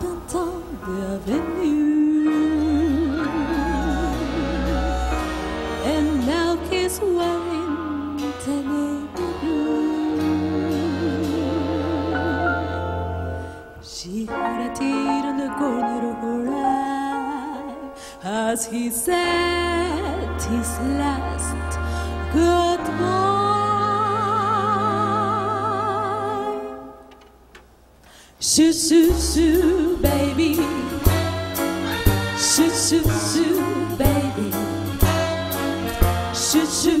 printemps bienvenue. And now kiss wearing Tenerife blue. She heard a tear on the corner of her eye as he said his last goodbye. Shoo shoo shoo, baby. Shoo shoo shoo, baby. Shoo shoo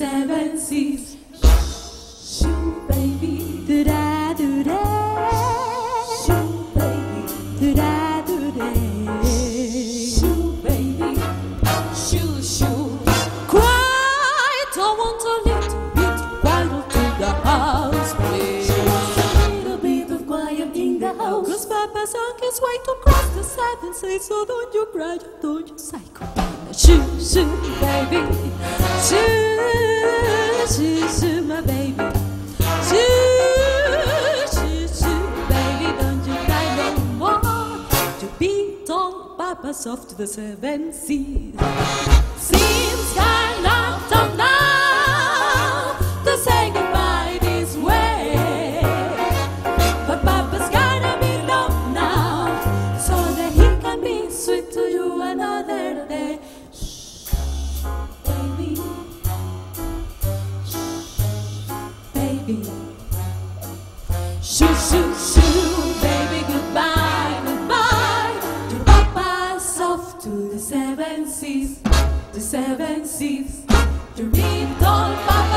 seven seas. Shoo, baby. Do-da, do-da. Shoo, baby. Do-da, do-da. Shoo, baby. Shoo, shoo. Quiet, don't want to little bit quiet to the house, please. A little bit of quiet in the house. Cause Papa's on his way to cross the seven seas, so don't you cry, don't you psycho. Shoo, shoo, baby. Papa's off to the seven seas. Seems kind of now to say goodbye this way. But Papa's gotta be loved now so that he can be sweet to you another day. Shh, baby. Shh, baby. Shoo, shoo, shoo, seas, the seven seas, to read all my